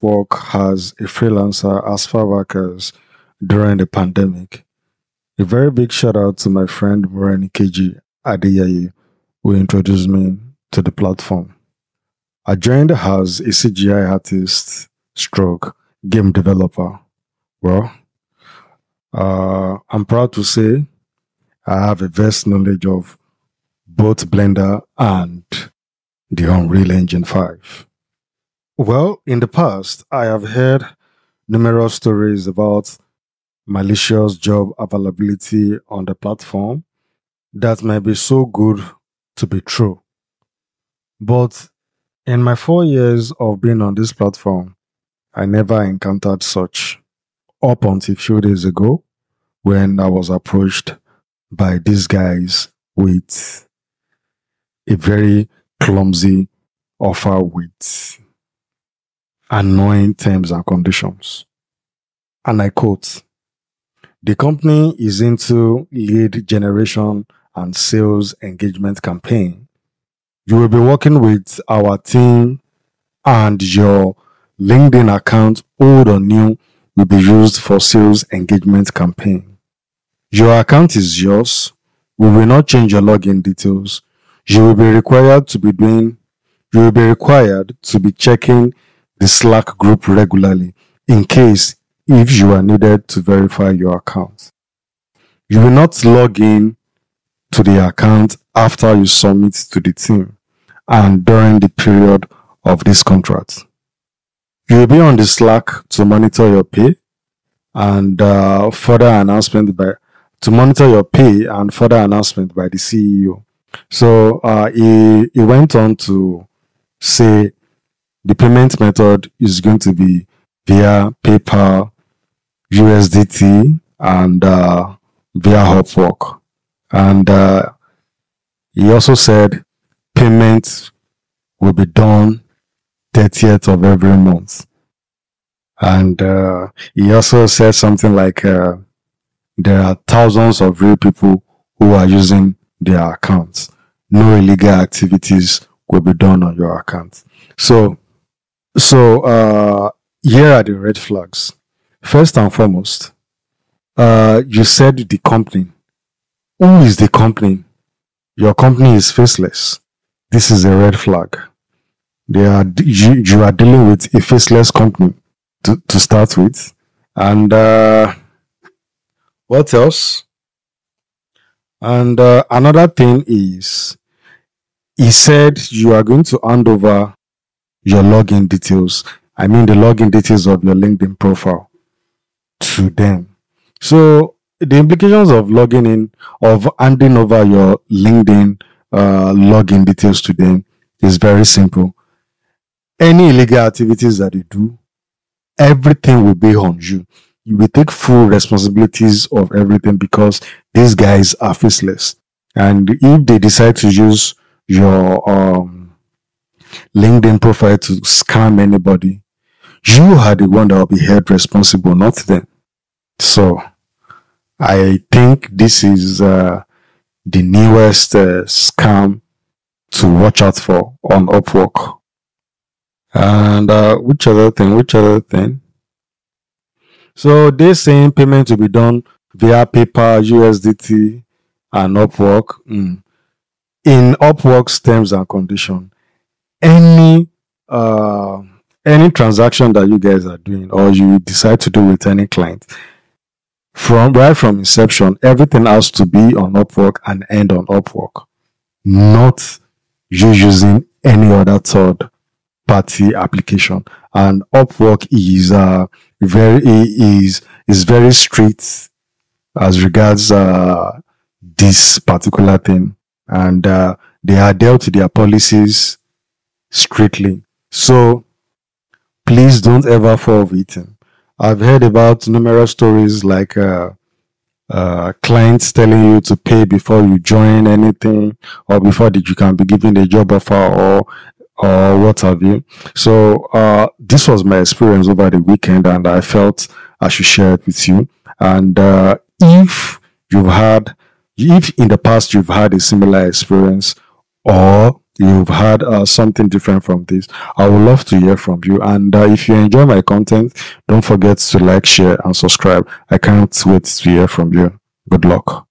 work as a freelancer as far back as during the pandemic. A very big shout out to my friend Morani Keji Adeyaye, who introduced me to the platform. I joined as a CGI artist stroke game developer. Well, uh, I'm proud to say I have a vast knowledge of both Blender and the Unreal Engine 5. Well, in the past, I have heard numerous stories about malicious job availability on the platform that may be so good to be true. But in my four years of being on this platform, I never encountered such up until a few days ago when I was approached by these guys with a very clumsy offer with annoying terms and conditions. And I quote, the company is into lead generation and sales engagement campaign. You will be working with our team and your LinkedIn account, old or new, will be used for sales engagement campaign. Your account is yours. We will not change your login details. You will be required to be doing, you will be required to be checking the Slack group regularly in case if you are needed to verify your account. You will not log in to the account after you submit to the team and during the period of this contract. You will be on the Slack to monitor your pay and uh, further announcement by to monitor your pay and further announcement by the CEO. So uh, he, he went on to say the payment method is going to be via PayPal, USDT, and uh, via Upwork. And uh, he also said payment will be done 30th of every month. And uh, he also said something like uh, there are thousands of real people who are using their accounts. No illegal activities will be done on your account. So, so uh, here are the red flags. First and foremost, uh, you said the company. Who is the company? Your company is faceless. This is a red flag. They are you, you are dealing with a faceless company to, to start with, and uh, what else? And uh, another thing is, he said you are going to hand over your login details. I mean, the login details of your LinkedIn profile to them. So the implications of logging in, of handing over your LinkedIn uh, login details to them is very simple. Any illegal activities that you do, everything will be on you you will take full responsibilities of everything because these guys are faceless. And if they decide to use your um, LinkedIn profile to scam anybody, you are the one that will be held responsible, not them. So I think this is uh, the newest uh, scam to watch out for on Upwork. And uh, which other thing? Which other thing? So they're saying payment to be done via PayPal, USDT, and Upwork. Mm. In Upwork's terms and condition, any uh, any transaction that you guys are doing or you decide to do with any client, from right from inception, everything has to be on Upwork and end on Upwork, not you using any other third party application. And Upwork is uh, very is is very strict as regards uh, this particular thing, and uh, they are dealt to their policies strictly. So please don't ever fall victim. I've heard about numerous stories like uh, uh, clients telling you to pay before you join anything or before that you can be given a job offer or or what have you. So uh, this was my experience over the weekend, and I felt I should share it with you. And uh, if you've had, if in the past you've had a similar experience, or you've had uh, something different from this. I would love to hear from you. And uh, if you enjoy my content, don't forget to like, share, and subscribe. I can't wait to hear from you. Good luck.